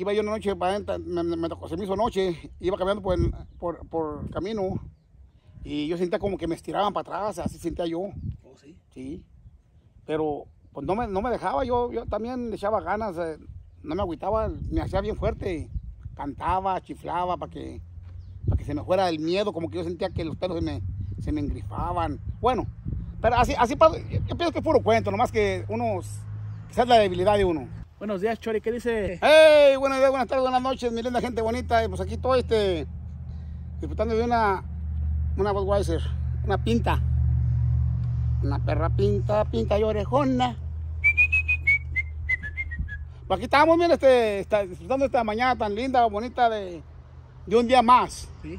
iba yo una noche, para adentro, me, me tocó- se me hizo noche, iba caminando por el por, por el camino y yo sentía como que me estiraban para atrás, así sentía yo, Oh, sí. sí. Pero pues no me, no me dejaba, yo, yo también le echaba ganas, eh, no me agüitaba, me hacía bien fuerte, cantaba, chiflaba para que, para que se me fuera el miedo, como que yo sentía que los pelos se me, se me engrifaban. Bueno, pero así, así yo pienso que es puro cuento, nomás que uno, quizás la debilidad de uno. Buenos días, Chori. ¿Qué dice? Hey, buenos días, buenas tardes, buenas noches, mi linda gente bonita. Y Pues aquí estoy este, disfrutando de una, una Budweiser, una pinta. Una perra pinta, pinta y orejona. Pues aquí estamos, mira, este, está disfrutando esta mañana tan linda, bonita de, de un día más. Sí.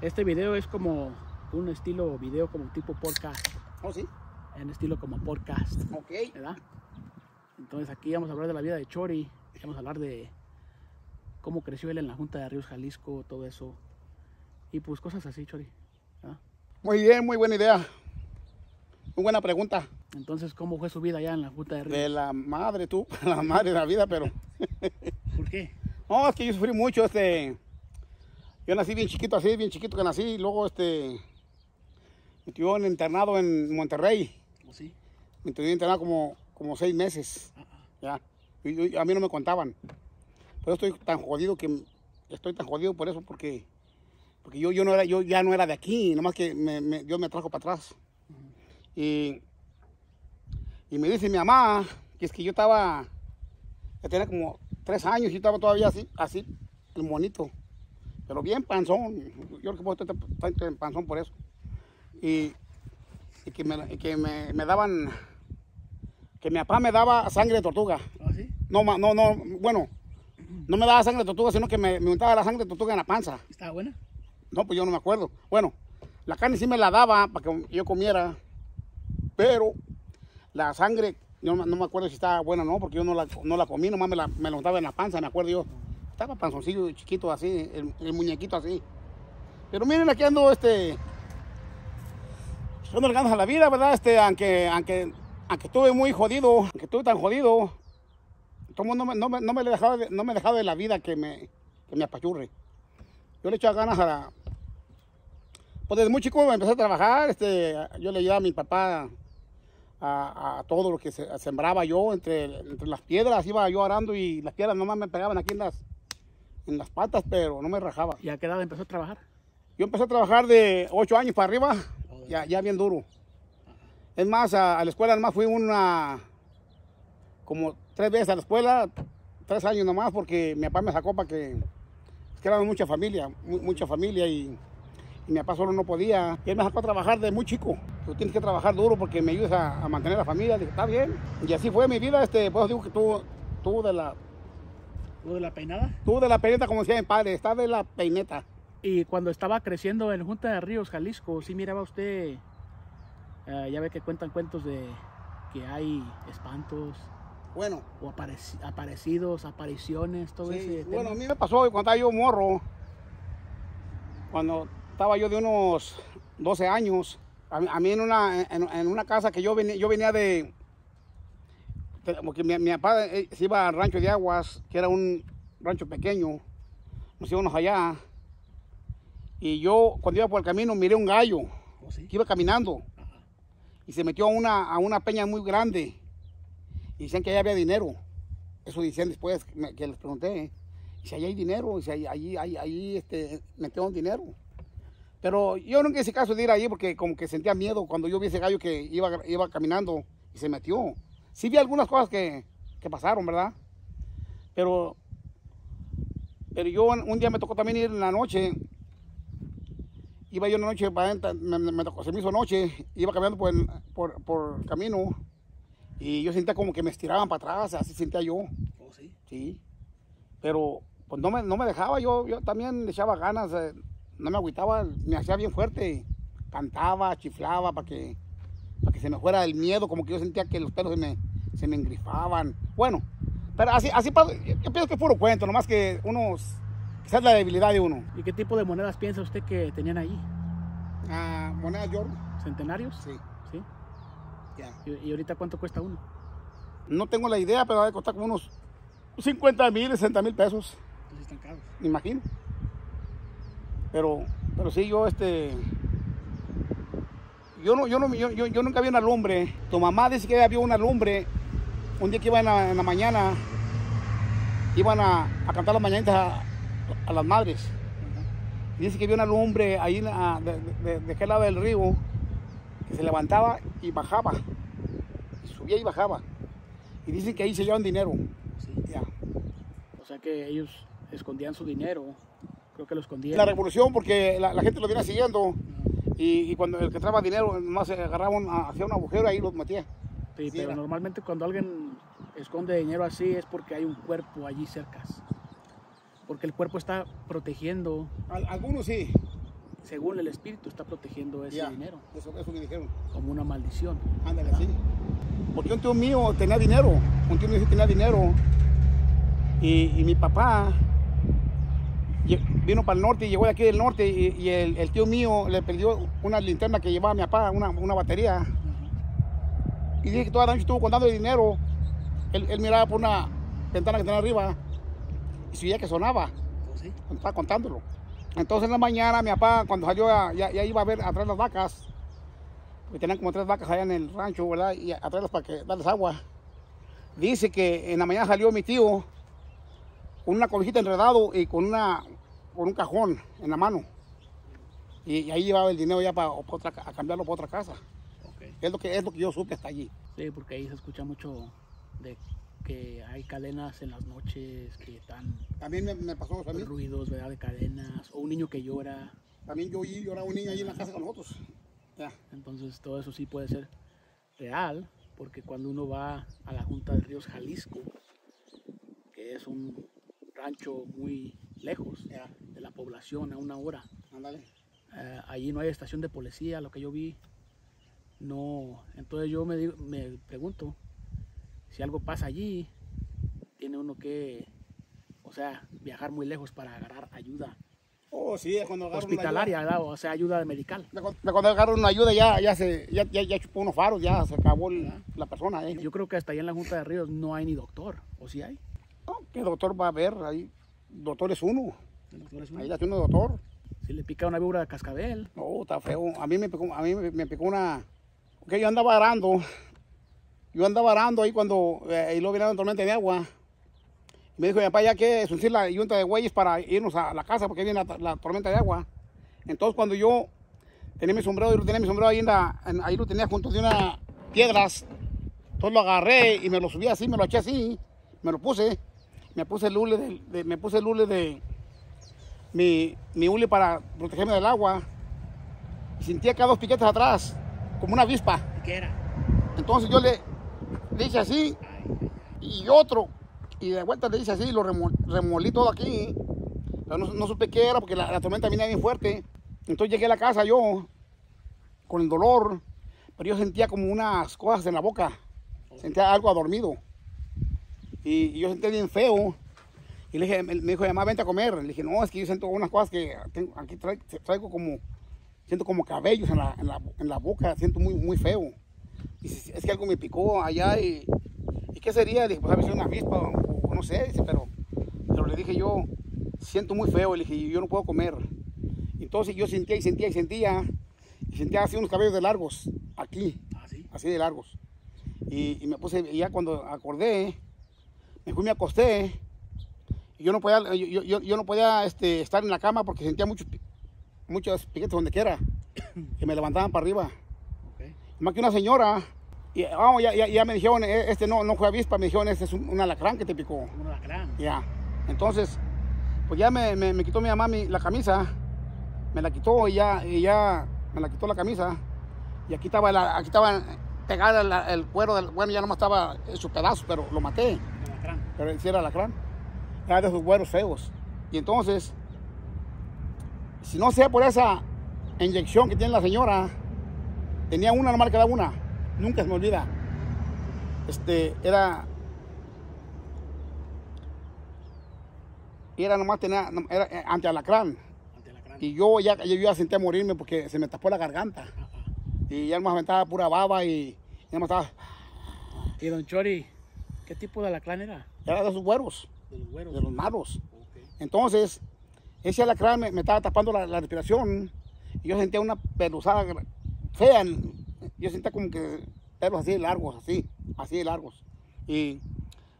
Este video es como un estilo video como tipo podcast. ¿Oh, sí? En estilo como podcast. Ok. ¿Verdad? Entonces aquí vamos a hablar de la vida de Chori. Vamos a hablar de cómo creció él en la Junta de Ríos Jalisco, todo eso. Y pues cosas así, Chori. ¿verdad? Muy bien, muy buena idea. Muy buena pregunta. Entonces, ¿cómo fue su vida allá en la Junta de Ríos? De la madre, tú, la madre de la vida, pero... ¿Por qué? No, es que yo sufrí mucho, este... Yo nací bien chiquito así, bien chiquito que nací, y luego, este... Me tuvieron internado en Monterrey. ¿O sí? Me tuvieron internado como, como seis meses, ya. Y, y a mí no me contaban. Por eso estoy tan jodido que... Estoy tan jodido por eso, porque... Porque yo, yo, no era, yo ya no era de aquí, nomás que me, me- Dios me trajo para atrás. Y... Y me dice mi mamá que es que yo estaba... Ya tenía como tres años y estaba todavía así, así, el monito. Pero bien panzón. Yo creo que puedo estar tan panzón por eso. Y, y que, me, que me, me daban... Que mi papá me daba sangre de tortuga. ¿Ah, sí? No, no, no, bueno, no me daba sangre de tortuga, sino que me, me untaba la sangre de tortuga en la panza. ¿Estaba buena? No, pues yo no me acuerdo. Bueno, la carne sí me la daba para que yo comiera, pero la sangre, yo no, me acuerdo si estaba buena o no, porque yo no la, no la comí, nomás me la, me la untaba en la panza, me acuerdo yo. Estaba panzoncillo, chiquito así, el, el muñequito así. Pero miren, aquí ando, este, ando ganas a la vida, ¿verdad? Este, aunque, aunque, aunque estuve muy jodido, aunque estuve tan jodido, todo el mundo no me, no me, no me he dejado de, no me he dejado de la vida que me, que me apachurre. Yo le echo ganas a la... Pues desde muy chico empecé a trabajar, este, yo le ayudaba a mi papá a, a todo lo que se, sembraba yo entre, entre las piedras, iba yo arando y las piedras nomás me pegaban aquí en las, en las patas, pero no me rajaba. ¿Y a qué edad empezó a trabajar? Yo empecé a trabajar de 8 años para arriba, ya, ya bien duro. Es más, a, a la escuela nomás fui una, como tres veces a la escuela, tres años nomás, porque mi papá me sacó para que, que éramos mucha familia, mu- mucha familia y, y mi papá solo no podía. Y él me sacó a trabajar de muy chico. Tú tienes que trabajar duro porque me ayudas a, a mantener la familia. Dije, está bien. Y así fue mi vida, este, pues digo que tú, tú de la, ¿Tú de la peinada? tú de la peineta, como decía mi padre, está de la peineta. Y cuando estaba creciendo en Junta de Ríos, Jalisco, sí miraba usted, eh, ya ve que cuentan cuentos de que hay espantos Bueno, o apareci- aparecidos, apariciones, todo Sí, ese bueno, a tema. mí me pasó cuando estaba yo morro, cuando estaba yo de unos 12 años, a mí, a mí en, una, en, en una casa que yo venía, yo venía de, porque mi, mi papá eh, se iba al rancho de aguas, que era un rancho pequeño, nos íbamos allá, y yo cuando iba por el camino miré un gallo ¿Oh, sí? que iba caminando. Y se metió a una, a una peña muy grande y decían que allá había dinero. Eso decían después que, les pregunté. Si allá hay dinero, si ahí, ahí, ahí, ahí, este, metieron dinero. Pero yo nunca hice caso de ir allí porque como que sentía miedo cuando yo vi ese gallo que iba, iba caminando y se metió. Sí vi algunas cosas que, que pasaron, ¿verdad? Pero, pero yo un día me tocó también ir en la noche iba yo una noche para adentro, me, tocó, se me hizo noche, iba caminando por el, por, por el camino y yo sentía como que me estiraban para atrás, así sentía yo, ¿Oh, sí? sí. Pero pues no me, no me dejaba, yo, yo también le echaba ganas, eh, no me agüitaba, me hacía bien fuerte, cantaba, chiflaba para que, para que se me fuera el miedo, como que yo sentía que los pelos se me, se me engrifaban. Bueno, pero así, así yo, pienso que es puro cuento, nomás que uno, quizás la debilidad de uno. ¿Y qué tipo de monedas piensa usted que tenían ahí? Ah, moneda de oro. ¿Centenarios? Sí, ¿Sí? ya. ¿Y, y ahorita cuánto cuesta uno? No tengo la idea, pero va a costar como unos 50 mil, 60 mil pesos, Entonces están caros. me imagino. Pero, pero sí, yo este. Yo, no, yo, no, yo, yo- yo nunca vi una lumbre. Tu mamá dice que vio una lumbre. Un día que iban en la, en la mañana, iban a, a cantar las mañanitas a, las madres. Y dice que vio una lumbre ahí de, de, de aquel lado del río que se levantaba y bajaba. Y subía y bajaba. Y dicen que ahí se llevan dinero. Sí. Ya. O sea que ellos escondían su dinero. Creo que lo escondían. La revolución, porque la, la gente lo viene siguiendo. Y, y cuando el que traba dinero, nomás se agarraba, un- hacía un agujero y ahí los metía. Sí, Sí, pero era. normalmente cuando alguien esconde dinero así es porque hay un cuerpo allí cerca. Porque el cuerpo está protegiendo, Al- algunos sí. según el espíritu, está protegiendo ese Ya. dinero Eso, eso me dijeron. como una maldición. Ándale, sí. Porque un tío mío tenía dinero. Un tío mío tenía dinero. Y, y mi papá vino para el norte y llegó de aquí del norte. Y, y el, el tío mío le perdió una linterna que llevaba mi papá, una, una batería. Y dije que toda la noche estuvo contando el dinero. Él, él miraba por una ventana que tenía arriba y se que sonaba Pues sí. cuando estaba contándolo. Entonces en la mañana mi papá, cuando salió, ya, ya iba a ver atrás las vacas, porque tenían como tres vacas allá en el rancho, ¿verdad? Y a traerlas para que darles agua. Dice que en la mañana salió mi tío con una cobijita enredado y con, una, con un cajón en la mano. Y, y ahí llevaba el dinero ya para, para otra ca- a cambiarlo para otra casa. Es lo que, es lo que yo supe hasta allí. Sí, porque ahí se escucha mucho de que hay cadenas en las noches que están También me, me pasó mí. ruidos, ¿verdad? De cadenas, o un niño que llora. También yo oí llorar a un niño ahí en la casa con nosotros. Ya. Entonces todo eso sí puede ser real, porque cuando uno va a la Junta de Ríos Jalisco, que es un rancho muy lejos de la población, a una hora, eh, allí no hay estación de policía, lo que yo vi, no. Entonces yo me, digo- me pregunto, si algo pasa allí, tiene uno que, o sea, viajar muy lejos para agarrar ayuda Oh, sí, es cuando una ayuda. hospitalaria, ¿verdad? o sea, ayuda medical. De cu- de cuando agarran una ayuda ya, ya se, ya, ya, ya chupó unos faros, ya se acabó la persona, ¿eh? Yo creo que hasta allá en la Junta de Ríos no hay ni doctor, ¿o sí hay? No, ¿Qué doctor va a ver? Ahí, doctor es uno. El doctor es uno. Ahí le hace uno doctor. Si le pica una víbora de cascabel, No, está feo. A mí me picó, a mí me, me picó una... Que yo andaba arando. Yo andaba arando ahí cuando... Eh, y luego vino una tormenta de agua. Me dijo, mi papá, ya que surcir la yunta de güeyes para irnos a la casa porque viene la, la tormenta de agua. Entonces cuando yo tenía mi sombrero, yo tenía mi sombrero ahí, en la, en- ahí lo tenía junto de unas piedras. Entonces lo agarré y me lo subí así, me lo eché así, me lo puse. Me puse el hule de, de- me puse el hule de mi, mi hule para protegerme del agua. Y sentía que dos piquetes atrás, como una avispa. ¿qué era? Entonces yo le, le hice así y otro. Y de vuelta le hice así y lo remo- remolí todo aquí. No, supe qué era porque la, tormenta venía bien fuerte. Entonces llegué a la casa yo con el dolor, pero yo sentía como unas cosas en la boca. Sentía algo adormido. Y, yo sentía bien feo. Y le dije, me, dijo, mamá, vente a comer. Le dije, no, es que yo siento unas cosas que aquí traigo, traigo como, siento como cabellos en la, en la, en la boca, siento muy, muy feo. Y dice, es que algo me picó allá y, ¿y qué sería? Dije, pues a ver si es una avispa o, o no sé, dice, pero, pero le dije yo, siento muy feo, le dije, yo no puedo comer. Entonces yo sentía y sentía y sentía, y sentía así unos cabellos de largos, aquí, Ah, sí. así de largos. Y, y me puse, y ya cuando acordé, me fui, me acosté, y yo no podía, yo, yo- yo, no podía este, estar en la cama porque sentía muchos, muchos piquetes donde quiera, que me levantaban para arriba. Más que una señora, y vamos, ya, ya, ya me dijeron, "Eh, este no, no fue avispa, me dijeron, este es un, un alacrán que te picó. Un alacrán. Ya, entonces, pues ya me, me- me quitó mi mamá mi- la camisa, me la quitó y ya, y ya me la quitó la camisa, y aquí estaba, la, aquí estaba pegada la- el cuero, del, bueno, ya nomás estaba hecho pedazos, pero lo maté, Un alacrán. pero sí era alacrán, era de esos güeros feos. Y entonces, si no sea por esa inyección que tiene la señora, tenía una nomás cada una, nunca se me olvida. Este, era. Era nomás tenía, era eh, ante alacrán. Ante alacrán. Y yo ya, yo ya sentía morirme porque se me tapó la garganta. Y ya nomás aventaba pura baba y ya nomás estaba. Y don Chori, ¿qué tipo de alacrán era? Era de esos güeros. De los güeros. de los malos. Entonces, ese alacrán me, me estaba tapando la, la respiración y yo sentía una peluzada fea. Yo sentía como que pelos así de largos, así, así de largos. Y,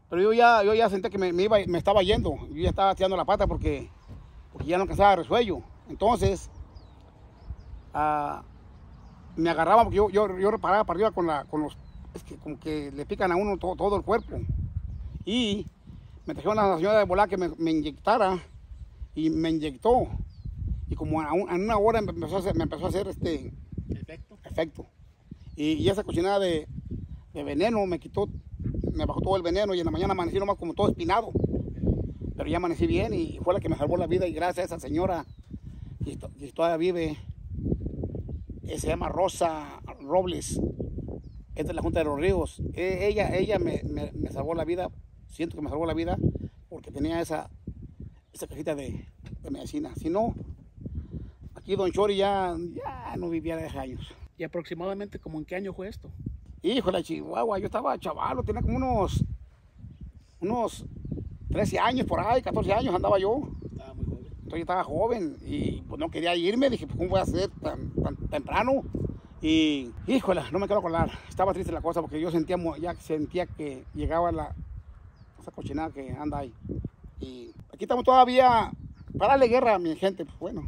pero yo ya, yo ya sentía que me, me iba, me estaba yendo. Yo ya estaba tirando la pata porque, porque ya no alcanzaba resuello. Entonces, ah, me agarraba porque yo, yo, yo reparaba para arriba con, la, con los... Es que como que le pican a uno todo, todo el cuerpo. Y me trajeron a la señora de volar que me, me inyectara y me inyectó. Y como a un- en una hora me empezó a hacer, me empezó a hacer este Perfecto. Y, esa cochinada de, veneno me quitó, me bajó todo el veneno y en la mañana amanecí nomás como todo espinado. Pero ya amanecí bien y fue la que me salvó la vida y gracias a esa señora que, to- que todavía vive, eh, se llama Rosa Robles, es de la Junta de los Ríos. Eh, ella ella me, salvó la vida, siento que me salvó la vida porque tenía esa, esa cajita de, de medicina. Si no, aquí Don Chori ya, ya no vivía de años. ¿Y aproximadamente como en qué año fue esto? Híjole, Chihuahua, yo estaba chavalo, tenía como unos, unos 13 años por ahí, 14 años andaba yo. Estaba muy joven. Entonces yo estaba joven y pues no quería irme, dije, pues, ¿cómo voy a hacer tan, tan temprano? Y, híjole, no me quiero acordar, estaba triste la cosa porque yo sentía, ya sentía que llegaba la, esa cochinada que anda ahí. Y aquí estamos todavía, para darle guerra a mi gente, pues bueno.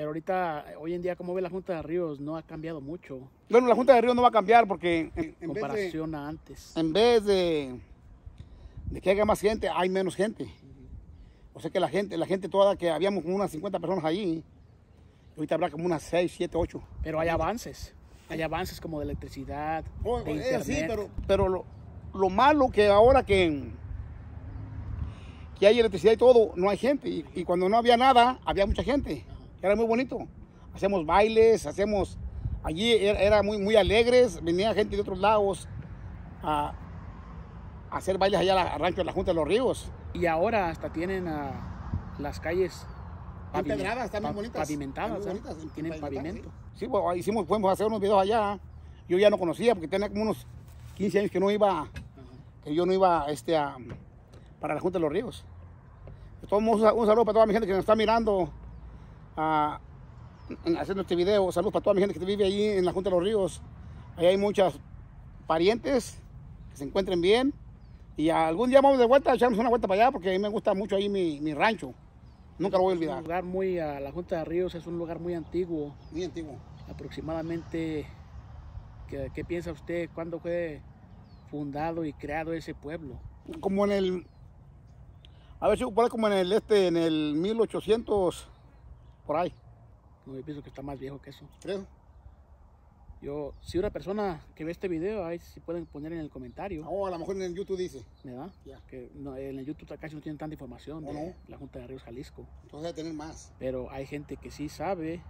Pero ahorita, hoy en día, como ve la Junta de Ríos, no ha cambiado mucho Bueno, la Junta de Río no va a cambiar porque en, en en vez de... comparación a antes. en vez de, de que haya más gente, hay menos gente. O sea que la gente, la gente toda, que habíamos como unas 50 personas allí, ahorita habrá como unas 6, 7, 8. Pero hay avances. Hay avances como de electricidad, Oh, de eh, internet. sí, pero, pero lo, lo malo que ahora que, que hay electricidad y todo, no hay gente. Y, y cuando no había nada, había mucha gente. Era muy bonito. Hacemos bailes, hacemos... Allí era, era muy, muy alegres, venía gente de otros lados a, a hacer bailes allá al rancho de la Junta de los Ríos. Y ahora hasta tienen ah, las calles Empedradas, están bien bonitas. pavimentadas. Están muy ¿eh? bonitas, Tienen pavimento. Sí, pues, hicimos, fuimos a hacer unos videos allá. Yo ya no conocía porque tenía como unos 15 años que no iba, que yo no iba este, a, para la Junta de los Ríos. De todos modos, un saludo para toda mi gente que nos está mirando en- haciendo este video. Saludos para toda mi gente que vive allí en la Junta de los Ríos. Ahí hay muchos parientes que se encuentren bien. Y algún día vamos de vuelta, echarnos una vuelta para allá porque a mí me gusta mucho ahí mi, mi rancho. Nunca lo voy a Es un olvidar. lugar muy, la Junta de Ríos es un lugar muy antiguo, Muy antiguo. aproximadamente, ¿qué, qué piensa usted? ¿Cuándo fue fundado y creado ese pueblo? como en el a ver si como en el este en el 1800 por ahí No, yo pienso que está más viejo que eso. creo Yo, si una persona que ve este video, ahí si pueden poner en el comentario, o a lo mejor en el YouTube dice ¿verdad? Ya. Que no, en el YouTube casi no tienen tanta información ¿O de no? la Junta de Ríos Jalisco. entonces debe tener más Pero hay gente que sí sabe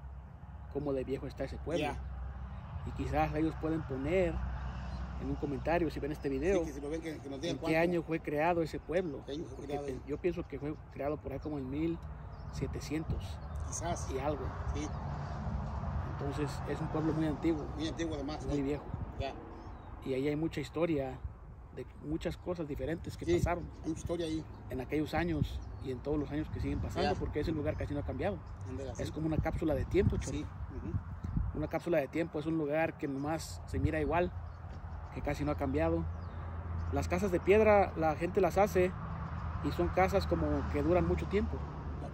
cómo de viejo está ese pueblo. Ya. Y quizás ellos pueden poner en un comentario, si ven este video, Sí, que si lo ven que, que nos en qué año fue creado ese pueblo. ¿Qué año fue Porque creado? yo pienso que fue creado por ahí como en 1700 quizás y algo. sí Entonces es un pueblo muy antiguo, muy antiguo además muy ¿sí? viejo. ya Y ahí hay mucha historia de muchas cosas diferentes que Sí. pasaron hay historia ahí en aquellos años y en todos los años que siguen pasando, Ya. porque ese lugar casi no ha cambiado. Es como una cápsula de tiempo, Cholo. sí. Una cápsula de tiempo es un lugar que nomás se mira igual, que casi no ha cambiado. Las casas de piedra la gente las hace y son casas como que duran mucho tiempo,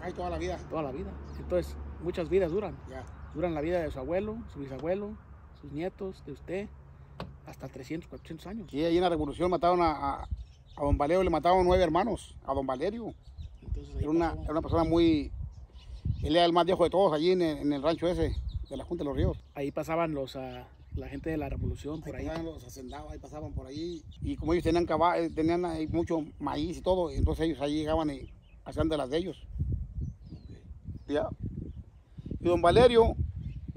hay toda la vida toda la vida. Entonces, muchas vidas duran. ya Duran la vida de su abuelo, su bisabuelo, sus nietos, de usted, hasta 300, 400 años. sí ahí en la revolución mataron a, a, a don Valerio le mataron nueve hermanos a don Valerio Entonces, era una, era una persona muy él era el más viejo de todos allí en el, en el rancho ese de la Junta de los Ríos ahí pasaban los, ah, la gente de la revolución por ahí ahí. pasaban los hacendados, ahí pasaban por ahí. Y como ellos tenían eh, tenían ahí mucho maíz y todo, entonces ellos ahí llegaban y hacían de las de ellos. Ya. Y don Valerio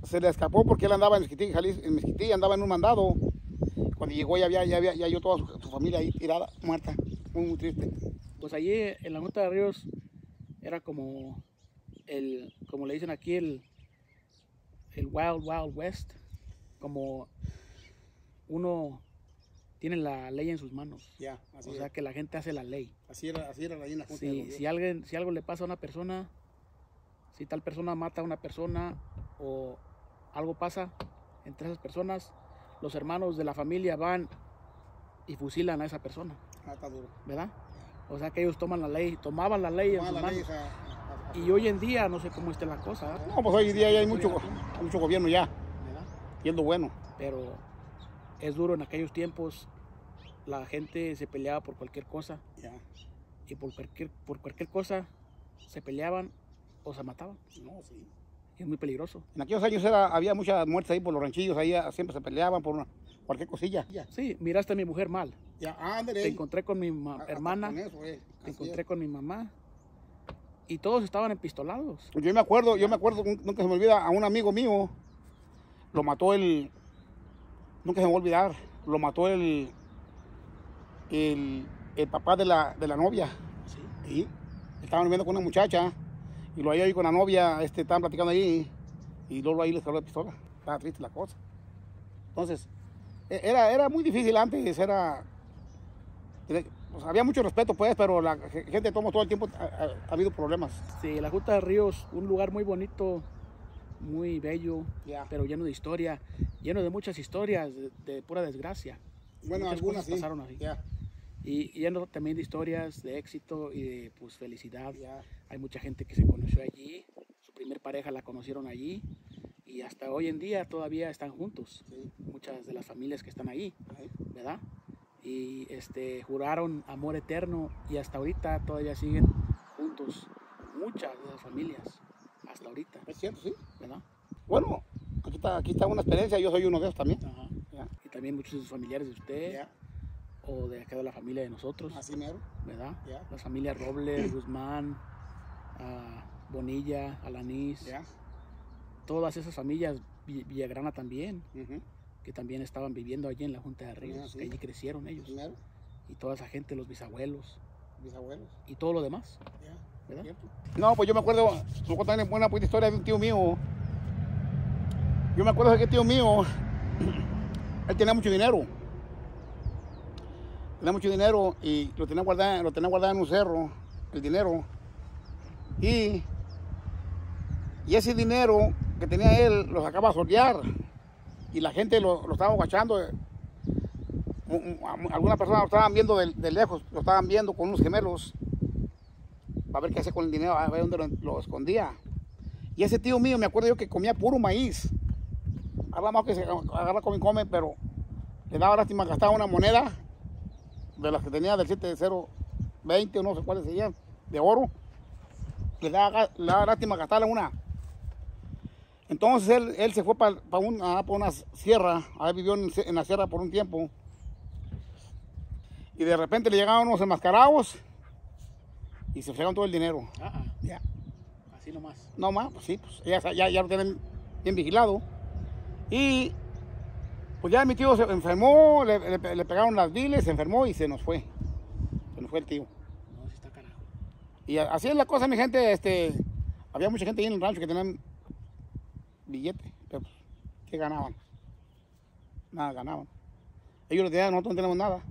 se le escapó porque él andaba en Mezquití, Jalisco, en Mezquití, andaba en un mandado. Cuando llegó ya había, ya había, ya yo toda su, su familia ahí tirada, muerta, muy, muy triste. Pues allí en la Junta de Ríos era como el, como le dicen aquí, el, el Wild Wild West, como uno tienen la ley en sus manos. Ya, así O es. sea que la gente hace la ley. Así era, así era ahí en la Junta de Gobierno. si, alguien, si algo le pasa a una persona, si tal persona mata a una persona o algo pasa entre esas personas, los hermanos de la familia van y fusilan a esa persona, Ah, está duro. ¿verdad? O sea que ellos toman la ley, tomaban la ley en sus manos. leyes a- a- a- Y hoy en día no sé cómo esté la cosa, ¿verdad? No, pues hoy en día ya hay mucho, mucho gobierno ya, ¿verdad? y es lo bueno. Pero es duro en aquellos tiempos. La gente se peleaba por cualquier cosa Ya. y por cualquier, por cualquier cosa se peleaban o se mataban. No, sí. Y es muy peligroso. En aquellos años era, había muchas muertes ahí por los ranchillos, ahí ah, siempre se peleaban por una- cualquier cosilla. Sí, miraste a mi mujer mal. ya, ándale. Te encontré con mi ma- Hasta hermana, con eso, eh, te encontré es. con mi mamá y todos estaban empistolados. Yo me acuerdo, yo me acuerdo, nunca se me olvida, a un amigo mío, lo mató el, nunca se me va a olvidar, lo mató el, el, el papá de la, de la novia. Sí. Sí, estaban viviendo con una muchacha y lo había ahí con la novia, este, estaban platicando ahí y luego ahí les cargó la pistola. Estaba triste la cosa. Entonces, e- era, era muy difícil antes, era, era- pues, había mucho respeto pues, pero la ge- gente tomó todo el tiempo, ha, ha- ha habido problemas. Sí, la Junta de Ríos, un lugar muy bonito, muy bello, Ya. pero lleno de historia, lleno de muchas historias, de, de pura desgracia. Bueno, Muchas algunas sí. pasaron así. Ya, Y lleno también de historias de éxito y de pues, felicidad. ya. Hay mucha gente que se conoció allí, su primer pareja la conocieron allí y hasta hoy en día todavía están juntos. Sí, Muchas de las familias que están ahí, ahí. ¿verdad? Y este, juraron amor eterno y hasta ahorita todavía siguen juntos. Muchas de esas familias, hasta ahorita, Es cierto, sí. ¿verdad? Bueno, aquí está, aquí está una experiencia, yo soy uno de ellos también. Ajá. Ya, Y también muchos de sus familiares de usted ya, o de acá de la familia de nosotros, así mero. ¿verdad? Ya. Las familias Robles, Guzmán, ah, Bonilla, Alanís, Ya. todas esas familias, Vi- Villagrana también, que también estaban viviendo allí en la Junta de Ríos, Ah, sí. que allí crecieron ellos, y toda esa gente, los bisabuelos y todo lo demás. ¿verdad? No, pues yo me acuerdo, me acuerdo también buena pues, historia de un tío mío. Yo me acuerdo de que tío mío, él tenía mucho dinero. Tenía mucho dinero y lo tenía guardado, lo tenía guardado en un cerro, el dinero. Y, ese dinero que tenía él lo sacaba a sortear. Y la gente lo, lo estaba guachando. Algunas personas lo estaban viendo de, de lejos, lo estaban viendo con unos gemelos para ver qué hacía con el dinero, a ver dónde lo, escondía. Y ese tío mío, me acuerdo yo que comía puro maíz. Ahora más que se agarra come come, pero le daba lástima gastar una moneda de las que tenía del 7020 o no sé cuáles serían, de oro. Le daba, le daba lástima gastarla una. Entonces él, él se fue para una, pa una sierra, ahí vivió en, en la sierra por un tiempo. Y de repente le llegaban unos enmascarados y se fregaron todo el dinero. Ah, ah, Ya. así nomás. No más, pues sí, pues ya, ya, ya lo tienen bien vigilado. Y pues ya mi tío se enfermó, le, le- le pegaron las biles, se enfermó y se nos fue. Se nos fue el tío. No, sí está carajo. Y así es la cosa, mi gente. Este, había mucha gente ahí en el rancho que tenían billete, pero pues, ¿qué ganaban? Nada ganaban. Ellos lo tenían, nosotros no tenemos nada.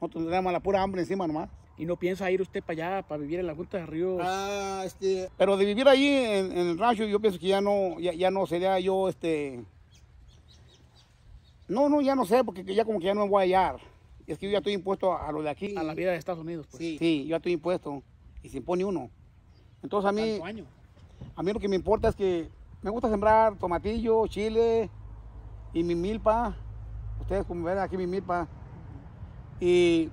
Nosotros teníamos la pura hambre encima nomás. ¿Y no piensa ir usted para allá, para vivir en la Junta de Ríos? Ah, este. Pero de vivir allí en, en el rancho, yo pienso que ya no, ya, ya no sería yo, este. No, no, ya no sé, porque ya como que ya no me voy a hallar. Es que yo ya estoy impuesto a, a lo de aquí. A la vida de Estados Unidos, pues. Sí, sí, yo ya estoy impuesto y se impone uno. Entonces a mí, a mí lo que me importa es que me gusta sembrar tomatillo, chile y mi milpa. Ustedes como ven aquí mi milpa. Y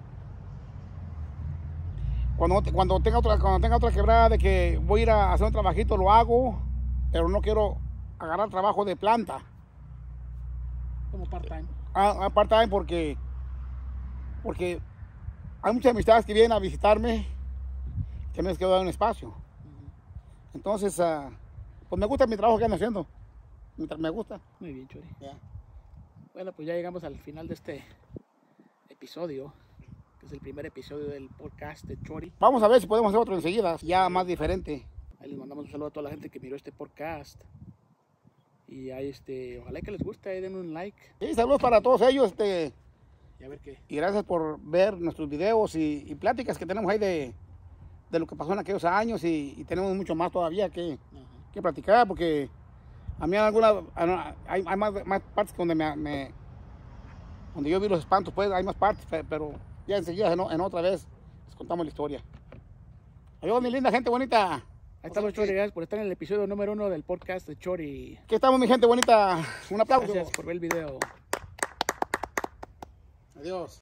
cuando, cuando, tenga otra, cuando tenga otra quebrada de que voy a ir a hacer un trabajito, lo hago, pero no quiero agarrar trabajo de planta. Como part-time. A- Aparte porque, porque hay muchas amistades que vienen a visitarme que me dar un espacio. Entonces, ah, pues me gusta mi trabajo que ando haciendo. Me gusta. Muy bien, Chori. Ya. Bueno, pues ya llegamos al final de este episodio, que es el primer episodio del podcast de Chori. Vamos a ver si podemos hacer otro enseguida, ya más diferente. Ahí les mandamos un saludo a toda la gente que miró este podcast. Y ahí este, ojalá que les guste, ahí den un like. Sí, saludos para todos ellos. Este, Y a ver qué. Y gracias por ver nuestros videos y, y pláticas que tenemos ahí de, de lo que pasó en aquellos años y, y tenemos mucho más todavía que, que platicar porque a mí en alguna hay, hay más, más partes donde me, me- donde yo vi los espantos pues hay más partes pe- pero ya enseguida en, en otra vez les contamos la historia adiós mi linda gente bonita Ahí estamos, Chori. Gracias por estar en el episodio número uno del podcast de Chori. aquí estamos mi gente bonita un aplauso Gracias por ver el video. adiós